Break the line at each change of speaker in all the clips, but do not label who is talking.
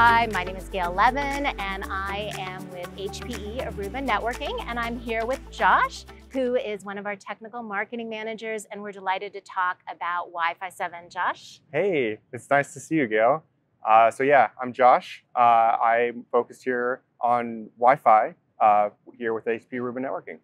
Hi, my name is Gail Levin and I am with HPE Aruba Networking and I'm here with Josh, who is one of our technical marketing managers and we're delighted to talk about Wi-Fi 7. Josh?
Hey, it's nice to see you, Gail. Uh, so yeah, I'm Josh. Uh, I'm focused here on Wi-Fi uh, here with HPE Aruba Networking.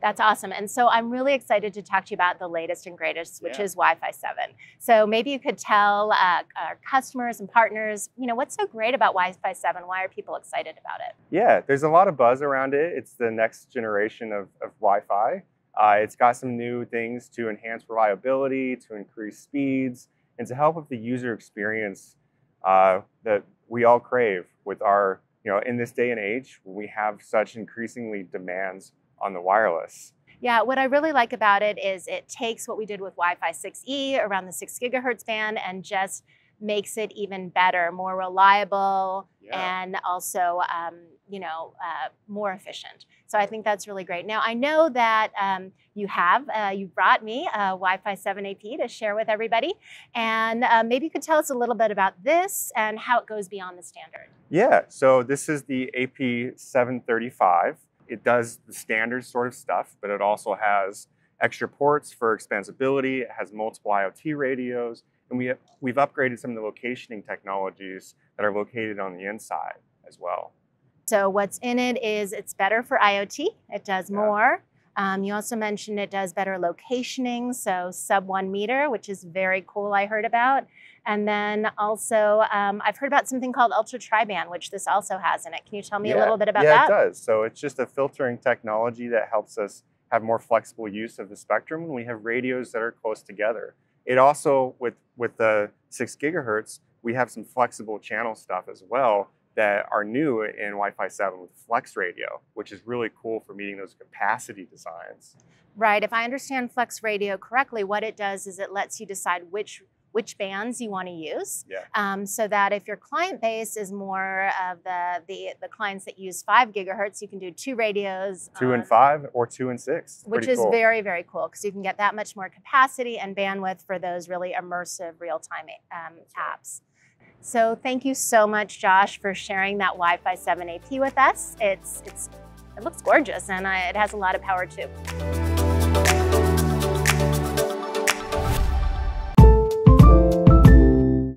That's awesome. And so I'm really excited to talk to you about the latest and greatest, which
Yeah.
is Wi-Fi 7. So maybe you could tell uh, our customers and partners, you know, what's so great about Wi-Fi 7? Why are people excited about it?
Yeah, there's a lot of buzz around it. It's the next generation of, of Wi-Fi. Uh, it's got some new things to enhance reliability, to increase speeds, and to help with the user experience uh, that we all crave with our, you know, in this day and age, when we have such increasingly demands on the wireless.
Yeah, what I really like about it is it takes what we did with Wi-Fi 6E around the six gigahertz band and just makes it even better, more reliable, and also, um, you know, uh, more efficient. So I think that's really great. Now I know that um, you have uh, you brought me a Wi-Fi 7 AP to share with everybody, and uh, maybe you could tell us a little bit about this and how it goes beyond the standard.
Yeah, so this is the AP 735. It does the standard sort of stuff, but it also has extra ports for expansibility. It has multiple IoT radios, and we have, we've upgraded some of the locationing technologies that are located on the inside as well.
So what's in it is it's better for IoT. It does
Yeah.
more. Um, you also mentioned it does better locationing, so sub one meter, which is very cool. I heard about, and then also um, I've heard about something called ultra triband, which this also has in it. Can you tell me a little bit about
yeah,
that?
it does. So it's just a filtering technology that helps us have more flexible use of the spectrum when we have radios that are close together. It also, with with the six gigahertz, we have some flexible channel stuff as well that are new in Wi-Fi 7 with Flex Radio, which is really cool for meeting those capacity designs.
Right. If I understand Flex Radio correctly, what it does is it lets you decide which which bands you want to use.
Yeah.
Um, so that if your client base is more of the, the the clients that use five gigahertz, you can do two radios.
Two and five or two and six.
which
Pretty
is
cool.
very very cool because you can get that much more capacity and bandwidth for those really immersive real-time um, apps so thank you so much josh for sharing that wi-fi 7 ap with us it's it's it looks gorgeous and uh, it has a lot of power too